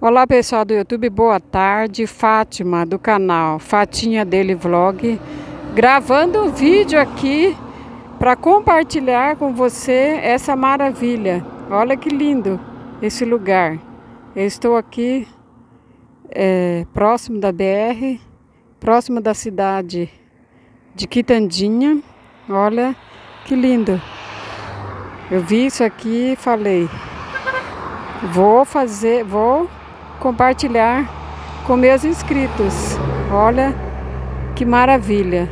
Olá pessoal do YouTube, boa tarde. Fátima do canal Fatinha Dele Vlog, gravando um vídeo aqui para compartilhar com você essa maravilha. Olha que lindo esse lugar. Eu estou aqui é, próximo da BR, próximo da cidade de Quitandinha. Olha que lindo. Eu vi isso aqui e falei, vou fazer, vou compartilhar com meus inscritos. Olha que maravilha.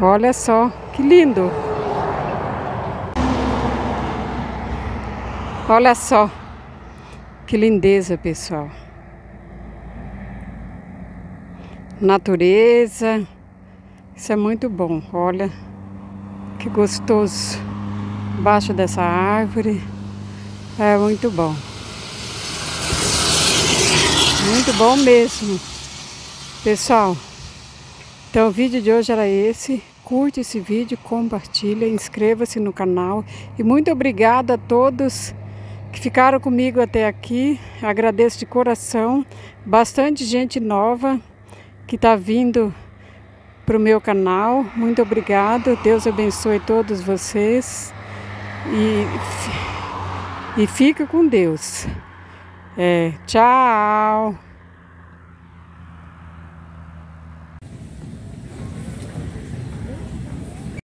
Olha só que lindo. Olha só que lindeza, pessoal. Natureza. Isso é muito bom. Olha que gostoso. Embaixo dessa árvore. É muito bom. Muito bom mesmo. Pessoal, então o vídeo de hoje era esse. Curte esse vídeo, compartilha, inscreva-se no canal. E muito obrigada a todos que ficaram comigo até aqui. Agradeço de coração. Bastante gente nova que está vindo para o meu canal. Muito obrigado. Deus abençoe todos vocês. E, e fica com Deus. É, tchau!